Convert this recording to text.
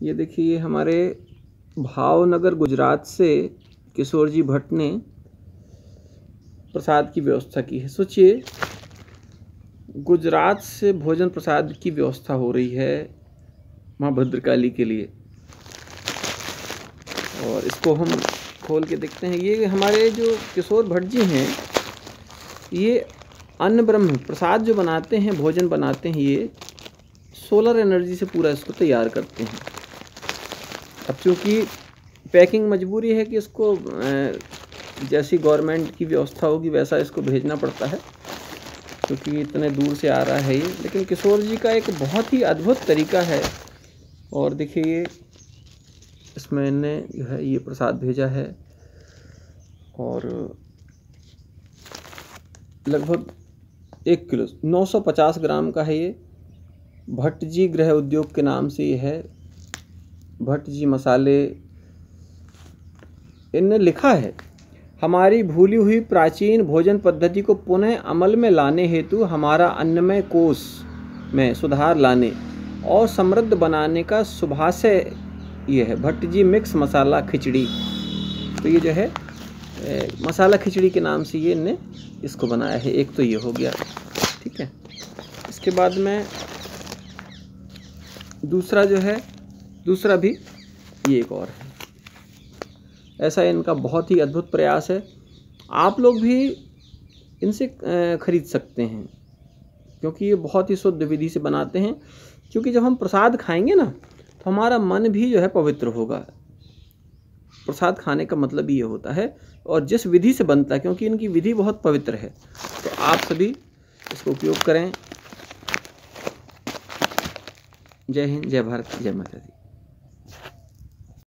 ये देखिए हमारे भावनगर गुजरात से किशोर जी भट्ट ने प्रसाद की व्यवस्था की है। सोचिए, गुजरात से भोजन प्रसाद की व्यवस्था हो रही है माँ भद्रकाली के लिए। और इसको हम खोल के देखते हैं। ये हमारे जो किशोर भट्ट जी हैं, ये अन्न ब्रह्म प्रसाद जो बनाते हैं, भोजन बनाते हैं, ये सोलर एनर्जी से पूरा इसको तैयार करते हैं। अब चूँकि पैकिंग मजबूरी है कि इसको जैसी गवर्नमेंट की व्यवस्था होगी वैसा इसको भेजना पड़ता है, क्योंकि इतने दूर से आ रहा है ये। लेकिन किशोर जी का एक बहुत ही अद्भुत तरीका है, और देखिए ये, इसमें इनने जो है ये प्रसाद भेजा है, और लगभग एक किलो 950 ग्राम का है ये। भट्ट जी गृह उद्योग के नाम से ये है। भट्ट जी मसाले इनने लिखा है हमारी भूली हुई प्राचीन भोजन पद्धति को पुनः अमल में लाने हेतु हमारा अन्नमय कोष में सुधार लाने और समृद्ध बनाने का शुभाशय ये है। भट्ट जी मिक्स मसाला खिचड़ी तो ये जो है ए, मसाला खिचड़ी के नाम से ये इनने इसको बनाया है। एक तो ये हो गया ठीक है। इसके बाद में दूसरा जो है दूसरा भी ये एक और है। ऐसा इनका बहुत ही अद्भुत प्रयास है। आप लोग भी इनसे ख़रीद सकते हैं, क्योंकि ये बहुत ही शुद्ध विधि से बनाते हैं। क्योंकि जब हम प्रसाद खाएँगे ना तो हमारा मन भी जो है पवित्र होगा। प्रसाद खाने का मतलब ये होता है, और जिस विधि से बनता है, क्योंकि इनकी विधि बहुत पवित्र है तो आप सभी इसको उपयोग करें। जय हिंद, जय भारत, जय माता दी।